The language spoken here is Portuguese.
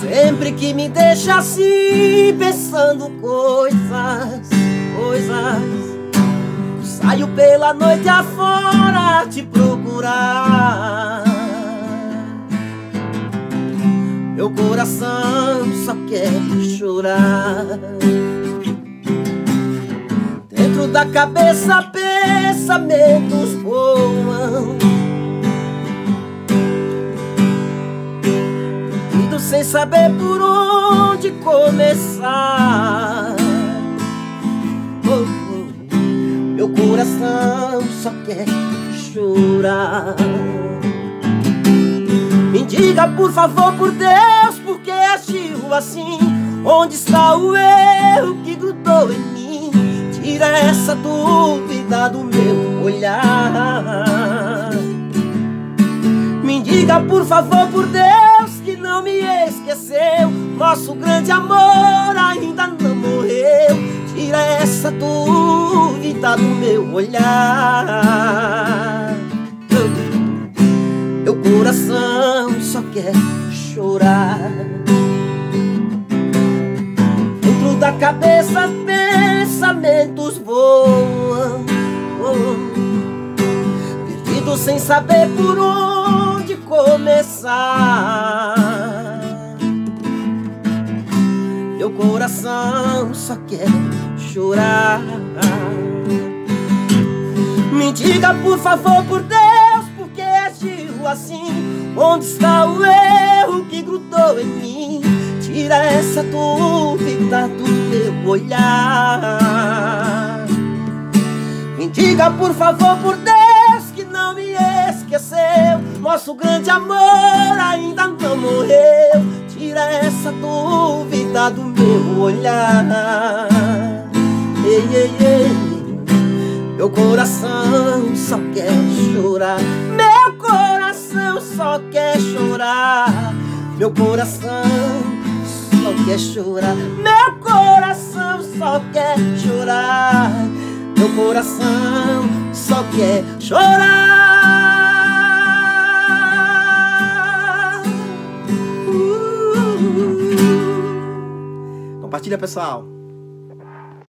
Sempre que me deixa assim, pensando coisas, coisas. Saio pela noite afora te procurar. Meu coração só quer chorar. Dentro da cabeça pensamentos sem saber por onde começar. Oh, oh. Meu coração só quer chorar. Me diga por favor, por Deus, por que agiu assim? Onde está o erro que grudou em mim? Tira essa dúvida do meu olhar. Me diga por favor, por Deus, não me esqueceu. Nosso grande amor ainda não morreu. Tira essa dúvida do meu olhar. Meu coração só quer chorar. Dentro da cabeça pensamentos voam, perdido sem saber por onde começar. Meu coração só quer chorar. Me diga por favor, por Deus, por que agiu assim? Onde está o erro que grudou em mim? Tira essa dúvida do meu olhar. Me diga por favor, por Deus, que não me esqueceu. Nosso grande amor ainda não morreu. Tira essa dúvida do meu olhar. Ei, ei, ei. Meu coração só quer chorar. Meu coração só quer chorar. Meu coração só quer chorar. Meu coração só quer chorar. Meu coração só quer chorar. Compartilha, pessoal.